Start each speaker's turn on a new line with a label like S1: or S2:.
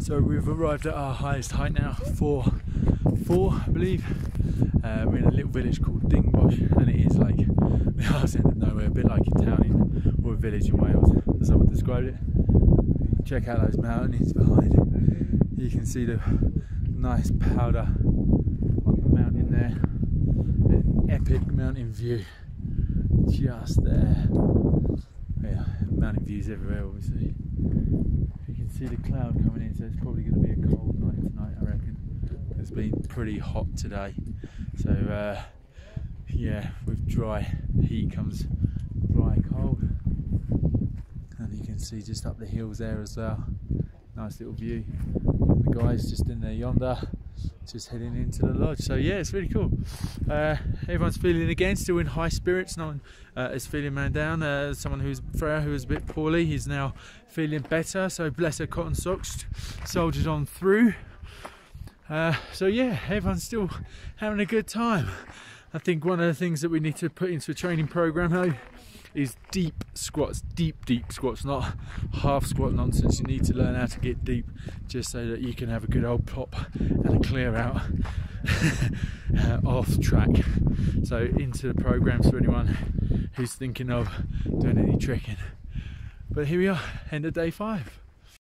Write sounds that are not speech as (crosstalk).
S1: So we've arrived at our highest height now, four, four, I believe. Uh, we're in a little village called Dingboche, and it is like (laughs) the arse end of nowhere, a bit like a town in, or a village in Wales, as I would describe it. Check out those mountains behind. You can see the nice powder on the mountain there. An epic mountain view just there. Yeah, mountain views everywhere, obviously. You can see the cloud coming in, so it's probably going to be a cold night tonight, I reckon. It's been pretty hot today, so uh, yeah, with dry heat comes dry cold, and you can see just up the hills there as well. Nice little view. And the guys just in there yonder just heading into the lodge. So yeah, it's really cool. Uh, everyone's feeling again, still in high spirits. No one uh, is feeling man down. Uh, someone who's Freya, who was a bit poorly, he's now feeling better. So bless her cotton socks, soldiered on through. Uh, so yeah, everyone's still having a good time. I think one of the things that we need to put into a training program though is deep squats, deep, deep squats, not half squat nonsense. You need to learn how to get deep just so that you can have a good old pop and a clear out (laughs) uh, off track. So, into the programs for anyone who's thinking of doing any tricking. But here we are, end of day five.